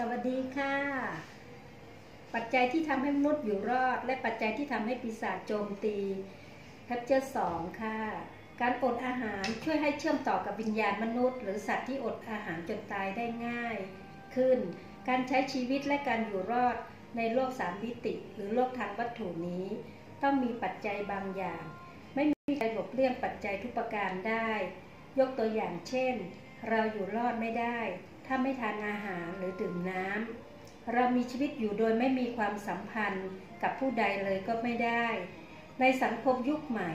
สวัสดีค่ะ ปัจจัยที่ทำให้มนุษย์อยู่รอด และปัจจัยที่ทำให้ปีศาจโจมตี Chapter สองค่ะ การอดอาหารช่วยให้เชื่อมต่อกับวิญญาณมนุษย์ หรือสัตว์ที่อดอาหารจนตายได้ง่าย ขึ้น การใช้ชีวิตและการอยู่รอดในโลกสามมิติ หรือโลกทางวัตถุนี้ ต้องมีปัจจัยบางอย่าง ไม่มีใครหลบเลี่ยงปัจจัยทุกประการได้ ยกตัวอย่างเช่น เราอยู่รอดไม่ได้ ถ้าไม่ทานอาหารหรือดื่มน้ำเรามีชีวิตอยู่โดยไม่มีความสัมพันธ์กับผู้ใดเลยก็ไม่ได้ ในสังคมยุคใหม่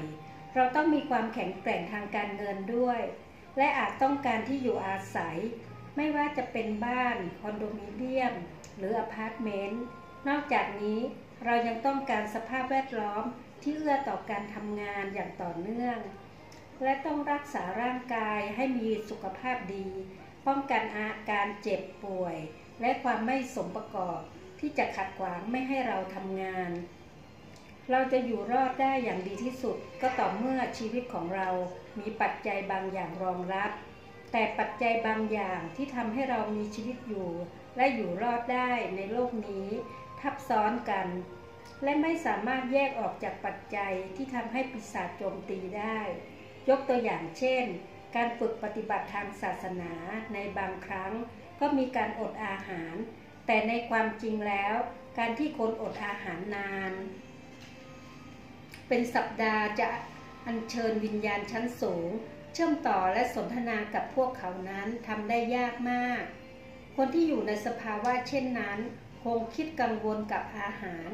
เราต้องมีความแข็งแกร่งทางการเงินด้วย และอาจต้องการที่อยู่อาศัย ไม่ว่าจะเป็นบ้านคอนโดมิเนียม หรืออพาร์ตเมนต์นอกจากนี้เรายังต้องการสภาพแวดล้อมที่เอื้อต่อการทำงานอย่างต่อเนื่อง และต้องรักษาร่างกายให้มีสุขภาพดี ป้องกันอาการเจ็บป่วย และความไม่สมประกอบที่จะขัดขวางไม่ให้เราทำงาน เราจะอยู่รอดได้อย่างดีที่สุด ก็ต่อเมื่อชีวิตของเรามีปัจจัยบางอย่างรองรับ แต่ปัจจัยบางอย่างที่ทำให้เรามีชีวิตอยู่ และอยู่รอดได้ในโลกนี้ ทับซ้อนกัน และไม่สามารถแยกออกจากปัจจัยที่ทำให้ปีศาจโจมตีได้ ยกตัวอย่างเช่น การฝึกปฏิบัติทางศาสนาในบางครั้งก็มีการอดอาหาร แต่ในความจริงแล้ว การที่คนอดอาหารนาน เป็นสัปดาห์จะอัญเชิญวิญญาณชั้นสูง เชื่อมต่อและสนทนากับพวกเขานั้นทำได้ยากมาก คนที่อยู่ในสภาวะเช่นนั้น คงคิดกังวลกับอาหาร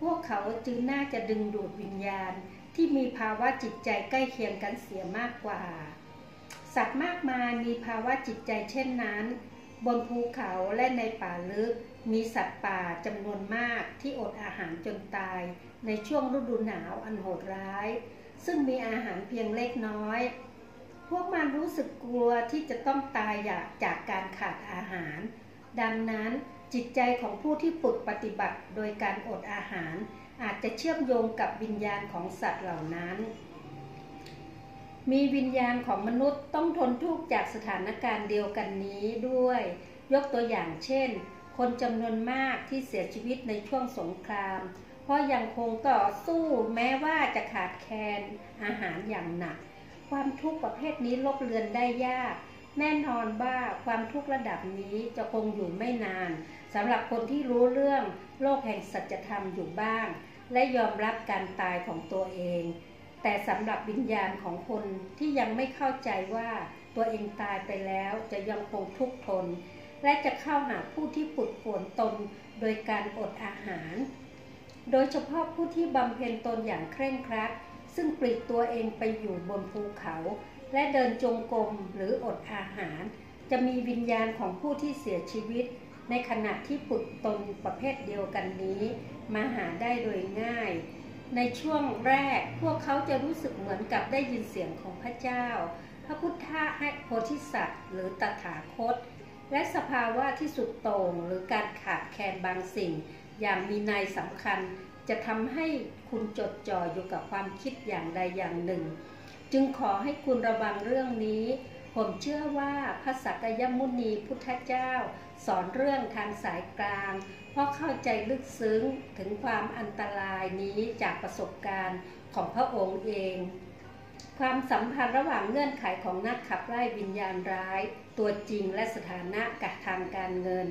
พวกเขาจึงน่าจะดึงดูดวิญญาณที่มีภาวะจิตใจใกล้เคียงกันเสียมากกว่า สัตว์มากมายมีภาวะจิตใจเช่นนั้น บนภูเขาและในป่าลึก มีสัตว์ป่าจำนวนมากที่อดอาหารจนตาย ในช่วงฤดูหนาวอันโหดร้าย ซึ่งมีอาหารเพียงเล็กน้อย พวกมันรู้สึกกลัวที่จะต้องตายาจากการขาดอาหาร ดังนั้นจิตใจของผู้ที่ฝึกปฏิบัติโดยการอดอาหาร อาจจะเชื่อมโยงกับวิญญาณของสัตว์เหล่านั้น มีวิญญาณของมนุษย์ต้องทนทุกข์จากสถานการณ์เดียวกันนี้ด้วย ยกตัวอย่างเช่น คนจำนวนมากที่เสียชีวิตในช่วงสงคราม เพราะยังคงต่อสู้แม้ว่าจะขาดแคลนอาหารอย่างหนัก ความทุกข์ประเภทนี้ลบเลือนได้ยาก แน่นอนว่าความทุกข์ระดับนี้จะคงอยู่ไม่นานสำหรับคนที่รู้เรื่องโลกแห่งสัจธรรมอยู่บ้าง และยอมรับการตายของตัวเอง แต่สำหรับวิญญาณของคนที่ยังไม่เข้าใจว่าตัวเองตายไปแล้วจะยังคงทุกข์ทน และจะเข้าหาผู้ที่ฝึกฝนตนโดยการอดอาหาร โดยเฉพาะผู้ที่บำเพ็ญตนอย่างเคร่งครัด ซึ่งปลีกตัวเองไปอยู่บนภูเขา และเดินจงกรมหรืออดอาหาร จะมีวิญญาณของผู้ที่เสียชีวิต ในขณะที่ฝึกตนประเภทเดียวกันนี้ มาหาได้โดยง่าย ในช่วงแรกพวกเขาจะรู้สึกเหมือนกับได้ยินเสียงของพระเจ้า พระพุทธะให้โพธิสัตว์ หรือตถาคต และสภาวะที่สุดโต่งหรือการขาดแคลนบางสิ่ง อย่างมีนัยสำคัญ จะทำให้คุณจดจ่ออยู่กับความคิดอย่างใดอย่างหนึ่ง จึงขอให้คุณระวังเรื่องนี้ ผมเชื่อว่าพระสักยมุนีพุทธเจ้า สอนเรื่องทางสายกลาง เพราะเข้าใจลึกซึ้งถึงความอันตรายนี้จากประสบการณ์ของพระองค์เอง ความสัมพันธ์ระหว่างเงื่อนไขของนักขับไล่วิญญาณร้าย ตัวจริงและสถานะกับทางการเงิน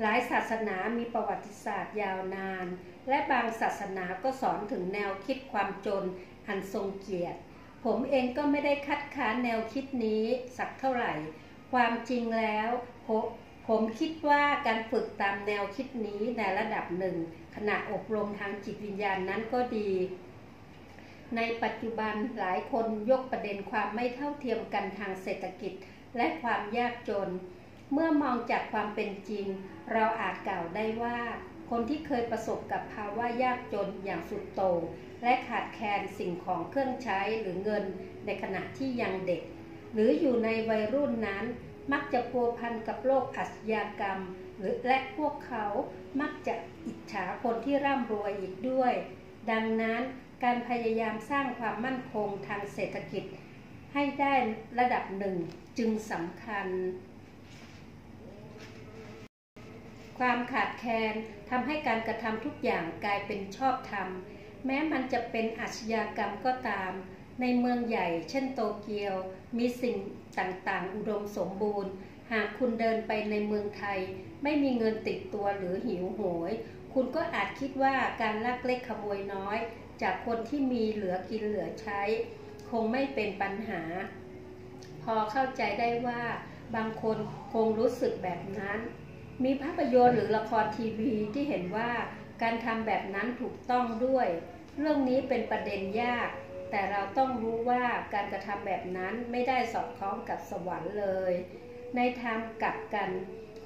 หลายศาสนามีประวัติศาสตร์ยาวนาน และบางศาสนาก็สอนถึงแนวคิดความจนอันทรงเกียรติ ผมเองก็ไม่ได้คัดค้านแนวคิดนี้สักเท่าไหร่ ความจริงแล้วผม ผมคิดว่าการฝึกตามแนวคิดนี้ในระดับหนึ่ง ขณะอบรมทางจิตวิญญาณนั้นก็ดี ในปัจจุบันหลายคนยกประเด็นความไม่เท่าเทียมกันทางเศรษฐกิจ และความยากจน เมื่อมองจากความเป็นจริง เราอาจกล่าวได้ว่าคนที่เคยประสบกับภาวะยากจนอย่างสุดโต่งและขาดแคลนสิ่งของเครื่องใช้หรือเงินในขณะที่ยังเด็ก หรืออยู่ในวัยรุ่นนั้น มักจะพัวพันกับโรคอาชญากรรม หรือและพวกเขามักจะอิจฉาคนที่ร่ำรวยอีกด้วย ดังนั้นการพยายามสร้างความมั่นคงทางเศรษฐกิจ ให้ได้ระดับหนึ่งจึงสำคัญ ความขาดแคลนทำให้การกระทำทุกอย่างกลายเป็นชอบธรรม แม้มันจะเป็นอาชญากรรมก็ตาม ในเมืองใหญ่ เช่นโตเกียว มีสิ่งต่างๆ อุดมสมบูรณ์ หากคุณเดินไปในเมืองไทย ไม่มีเงินติดตัวหรือหิวโหย คุณก็อาจคิดว่าการลักเล็กขโมยน้อย จากคนที่มีเหลือกินเหลือใช้ คงไม่เป็นปัญหา พอเข้าใจได้ว่า บางคนคงรู้สึกแบบนั้น มีภาพยนตร์หรือละครทีวีที่เห็นว่าการทำแบบนั้นถูกต้องด้วย เรื่องนี้เป็นประเด็นยาก แต่เราต้องรู้ว่าการกระทำแบบนั้นไม่ได้สอดคล้องกับสวรรค์เลย ในทางกลับกัน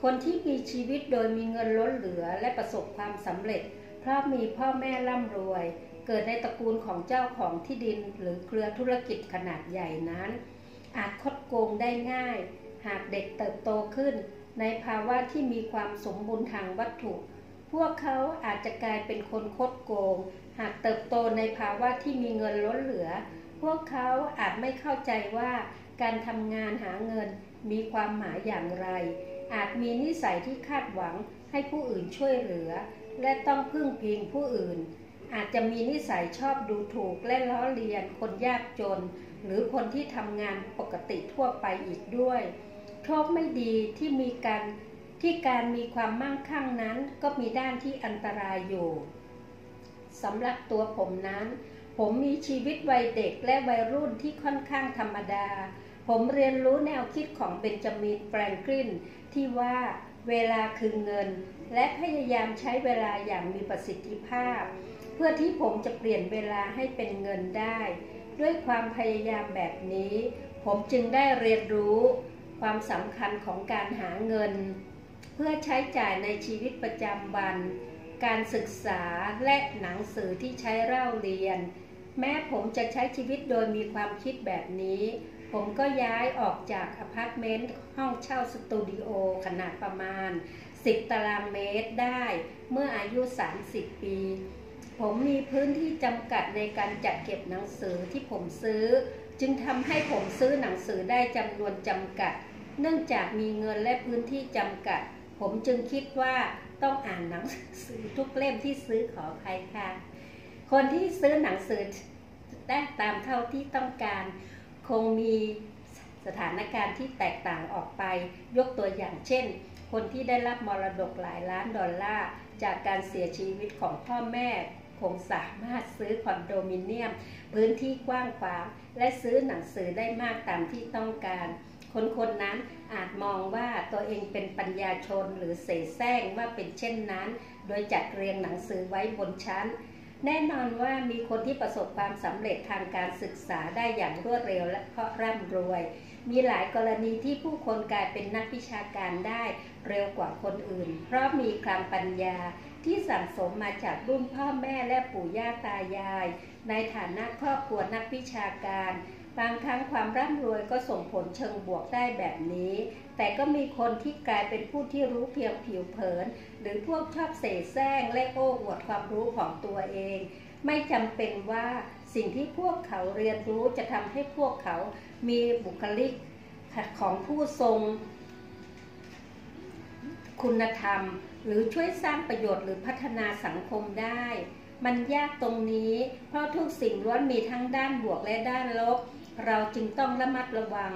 คนที่มีชีวิตโดยมีเงินล้นเหลือและประสบความสำเร็จ เพราะมีพ่อแม่ร่ำรวย เกิดในตระกูลของเจ้าของที่ดินหรือเครือธุรกิจขนาดใหญ่นั้น อาจคดโกงได้ง่าย หากเด็กเติบโตขึ้น ในภาวะที่มีความสมบูรณ์ทางวัตถุ พวกเขาอาจจะกลายเป็นคนคดโกง หากเติบโตในภาวะที่มีเงินล้นเหลือ พวกเขาอาจไม่เข้าใจว่าการทำงานหาเงินมีความหมายอย่างไร อาจมีนิสัยที่คาดหวังให้ผู้อื่นช่วยเหลือ และต้องพึ่งพิงผู้อื่น อาจจะมีนิสัยชอบดูถูกและล้อเลียนคนยากจน หรือคนที่ทำงานปกติทั่วไปอีกด้วย โชคไม่ดีที่มีการ ที่การมีความมั่งคั่งนั้นก็มีด้านที่อันตรายอยู่สำหรับตัวผมนั้น ผมมีชีวิตวัยเด็กและวัยรุ่นที่ค่อนข้างธรรมดา ผมเรียนรู้แนวคิดของเบนจามินแฟรงคลินที่ว่าเวลาคือเงิน และพยายามใช้เวลาอย่างมีประสิทธิภาพ เพื่อที่ผมจะเปลี่ยนเวลาให้เป็นเงินได้ ด้วยความพยายามแบบนี้ ผมจึงได้เรียนรู้ ความสำคัญของการหาเงิน พื่อใช้จ่ายในชีวิตประจำวัน การศึกษาและหนังสือที่ใช้เล่าเรียน แม้ผมจะใช้ชีวิตโดยมีความคิดแบบนี้ ผมก็ย้ายออกจากอพาร์ตเมนต์ห้องเช่าสตูดิโอขนาดประมาณ 10 ตารางเมตรได้เมื่ออายุ 30 ปี ผมมีพื้นที่จำกัดในการจัดเก็บหนังสือที่ผมซื้อ จึงทำให้ผมซื้อหนังสือได้จำนวนจำกัด เนื่องจากมีเงินและพื้นที่จำกัด ผมจึงคิดว่าต้องอ่านหนังสือทุกเล่มที่ซื้อขอใครค่ะ คนที่ซื้อหนังสือได้ตามเท่าที่ต้องการ คงมีสถานการณ์ที่แตกต่างออกไป ยกตัวอย่างเช่น คนที่ได้รับมรดกหลายล้านดอลลาร์จากการเสียชีวิตของพ่อแม่ คงสามารถซื้อคอนโดมิเนียม พื้นที่กว้างขวาง และซื้อหนังสือได้มากตามที่ต้องการ คนคนนั้นอาจมองว่าตัวเองเป็นปัญญาชนหรือเสแสร้งว่าเป็นเช่นนั้น โดยจัดเรียงหนังสือไว้บนชั้นแน่นอนว่ามีคนที่ประสบความสำเร็จทางการศึกษาได้อย่างรวดเร็วและเพราะร่ำรวย มีหลายกรณีที่ผู้คนกลายเป็นนักวิชาการได้เร็วกว่าคนอื่น เพราะมีคลังปัญญาที่สั่งสมมาจากรุ่นพ่อแม่และปู่ย่าตายาย ในฐานะครอบครัวนักวิชาการ บางครั้งความร่ำรวยก็ส่งผลเชิงบวกได้แบบนี้ แต่ก็มีคนที่กลายเป็นผู้ที่รู้เพียงผิวเผิน หรือพวกชอบเสแสร้งและโอ้อวดความรู้ของตัวเอง ไม่จำเป็นว่า สิ่งที่พวกเขาเรียนรู้จะทำให้พวกเขามีบุคลิกของผู้ทรงคุณธรรม หรือช่วยสร้างประโยชน์หรือพัฒนาสังคมได้ มันยากตรงนี้ เพราะทุกสิ่งล้วนมีทั้งด้านบวกและด้านลบ เราจึงต้องระมัดระวัง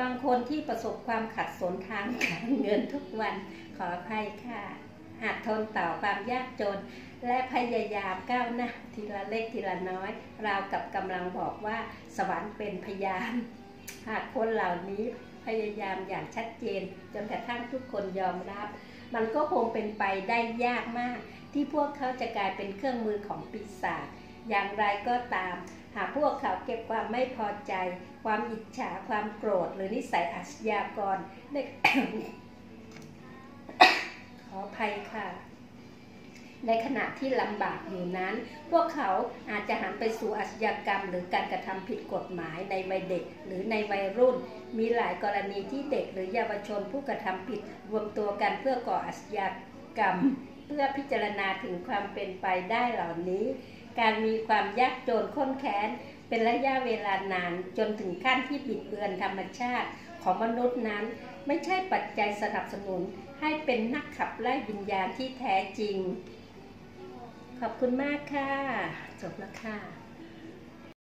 บางคนที่ประสบความขัดสนทางการเงินทุกวันขออภัยค่ะ อาจทนต่อความยากจน และพยายามก้าวหน้าทีละเล็กทีละน้อยราวกับกำลังบอกว่าสวรรค์เป็นพยาน หากคนเหล่านี้พยายามอย่างชัดเจน จนกระทั่งทุกคนยอมรับ มันก็คงเป็นไปได้ยากมาก ที่พวกเขาจะกลายเป็นเครื่องมือของปีศาจอย่างไรก็ตาม หากพวกเขาเก็บความไม่พอใจ ความอิจฉาความโกรธหรือนิสัยอาชญากรได้ขออ ภัยค่ะ ในขณะที่ลำบากอยู่นั้น พวกเขาอาจจะหันไปสู่อาชญากรรม หรือการกระทำผิดกฎหมายในวัยเด็ก หรือในวัยรุ่น มีหลายกรณีที่เด็กหรือเยาวชนผู้กระทำผิด รวมตัวกันเพื่อก่ออาชญากรรม เพื่อพิจารณาถึงความเป็นไปได้เหล่านี้ การมีความยากจนข้นแค้นเป็นระยะเวลานานจนถึงขั้นที่บิดเบือนธรรมชาติของมนุษย์นั้น ไม่ใช่ปัจจัยสนับสนุน ให้เป็นนักขับไล่วิญญาณที่แท้จริง ขอบคุณมากค่ะ จบแล้วค่ะ